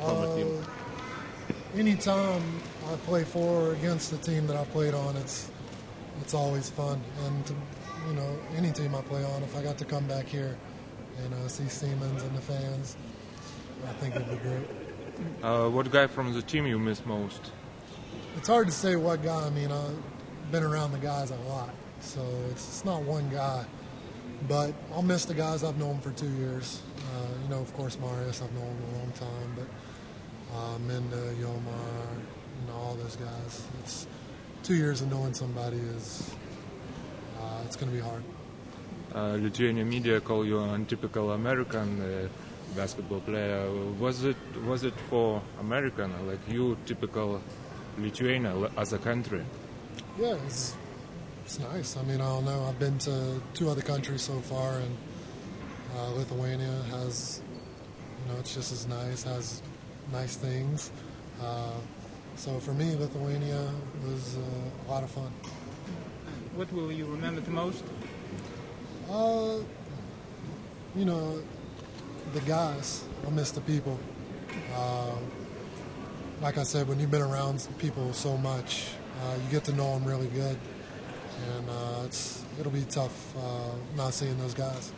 former team? Uh, anytime I play for or against the team that I played on, it's it's always fun. And to, you know, any team I play on, if I got to come back here and uh, see Siemens and the fans, I think it'd be great. Uh, what guy from the team you miss most? It's hard to say what guy. I mean, I've been around the guys a lot, so it's, it's not one guy. But I'll miss the guys I've known for two years. Uh, you know, of course, Marius I've known a long time, but uh, Minda, Yomar, you know, all those guys. It's two years of knowing somebody is uh, it's going to be hard. Uh, Lithuania media call you an typical American uh, basketball player. Was it was it for American like you typical Lithuania as a country? Yeah, it's it's nice. I mean, I don't know. I've been to two other countries so far, and uh, Lithuania has, you know, it's just as nice, has nice things. Uh, so for me, Lithuania was uh, a lot of fun. What will you remember the most? Uh, you know, the guys. I miss the people. Uh, like I said, when you've been around people so much, uh, you get to know them really good, and uh, it's it'll be tough uh, not seeing those guys.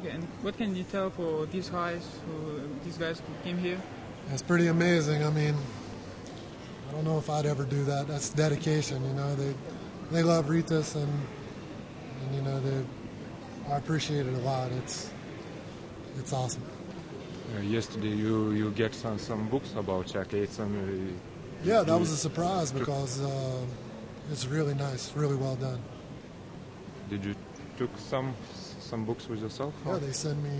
Okay, and what can you tell for these guys who these guys who came here? It's pretty amazing. I mean, I don't know if I'd ever do that. That's dedication, you know. They they love Rytas and and you know they I appreciate it a lot. It's it's awesome. Uh, yesterday you, you get some, some books about Chuck Eidson. Uh, Yeah, that was a surprise because uh, it's really nice, really well done. did you took some some books with yourself? Yeah, they send me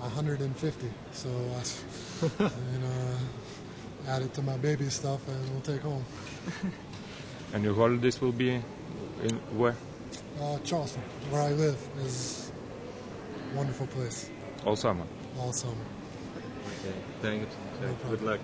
150, so I, you know, add it to my baby stuff and we'll take home. And your holidays will be in where? Uh, Charleston, where I live, is a wonderful place All summer. all summer. Okay, thank you. No Good luck.